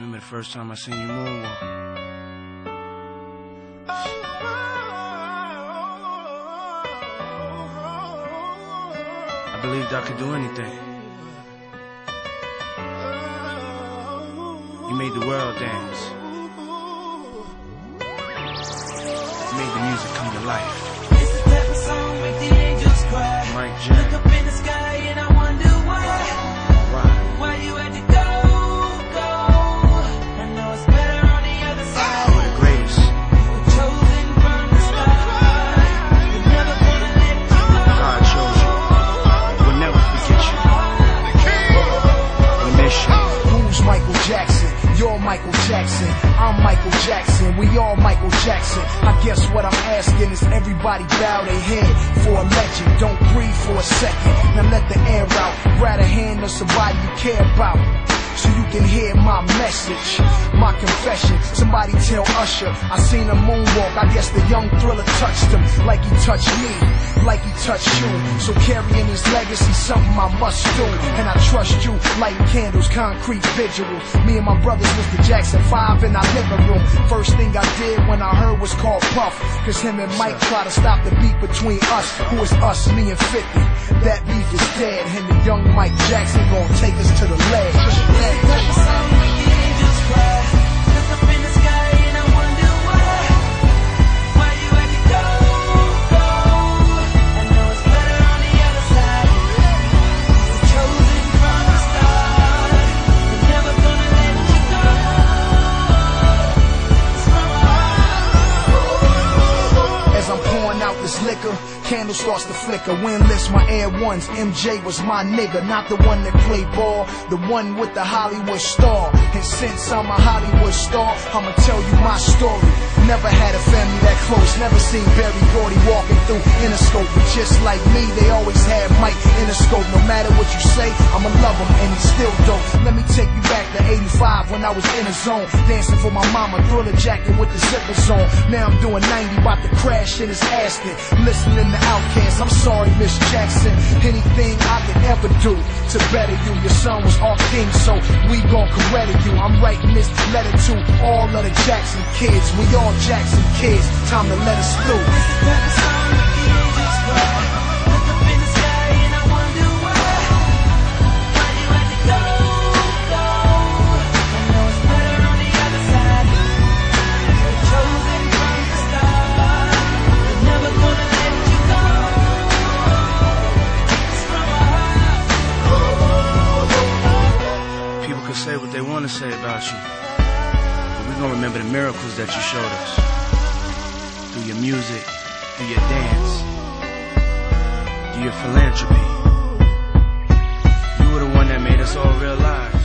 Remember the first time I seen you moonwalk? I believed I could do anything. You made the world dance. You made the music come to life. I'm Michael Jackson. We all Michael Jackson. I guess what I'm asking is everybody bow their head for a legend. Don't breathe for a second. Now let the air out. Grab a hand of somebody you care about. So you can hear my message, my confession. Somebody tell Usher, I seen a moonwalk. I guess the young thriller touched him like he touched me, like he touched you. So carrying his legacy, something I must do. And I trust you, lighting candles, concrete visuals. Me and my brothers the Jackson 5 and our living room. First thing I did when I heard was called Puff. Cause him and Mike try to stop the beat between us. Who is us, me and 50? That beef is dead. And the young Mike Jackson gon' take us to the ledge. Liquor, candle starts to flicker. List my Air Ones, MJ was my nigga, not the one that played ball, the one with the Hollywood star. And since I'm a Hollywood star, I'ma tell you my story. Never had a family that close, never seen Berry Gordy walking through Interscope. But just like me, they always had Mike Interscope. No matter what you say, I'ma love him, and he's still dope. Let me take you back to 85 when I was in a zone, dancing for my mama, thriller jacket with the zippers on. Now I'm doing 90, about to crash in his asket, listening to Outkast. I'm sorry, Miss Jackson. Anything I could ever do to better you. Your son was our king, so we gon' credit you. I'm writing this letter to all of the Jackson kids. We all Jackson kids. Time to let us through. Can say what they want to say about you. But we're going to remember the miracles that you showed us. Through your music, through your dance, through your philanthropy. You were the one that made us all realize